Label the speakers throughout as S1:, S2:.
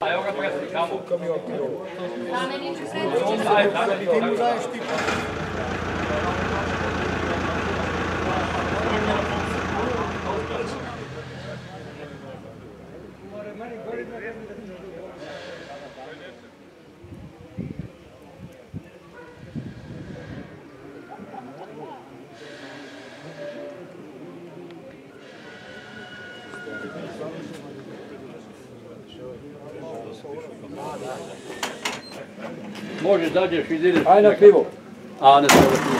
S1: A evo ga presi, kamo?
S2: Rameniću srediće.
S1: Daj, daj,
S3: Ti mu
S1: Može dalje što ideš.
S3: Aj na pivo.
S1: A ne sada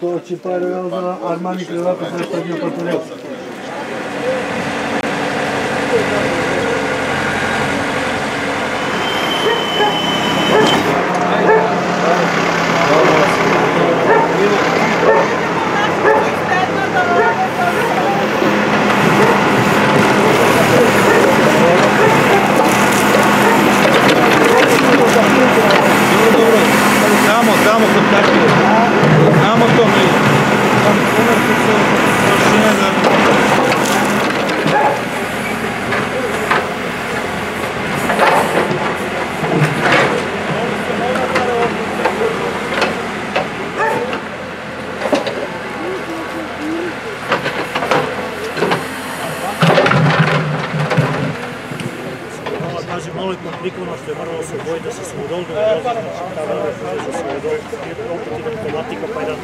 S3: To ci pare za Armani Krivata, to je bio
S4: patriot. Tamo kod takvih. Tamo to mi.
S5: Priklona što je moralo se odvojiti da se Suvodol dođe, znači ta vlada kaže za Suvodol, opet ide automatika pa jedan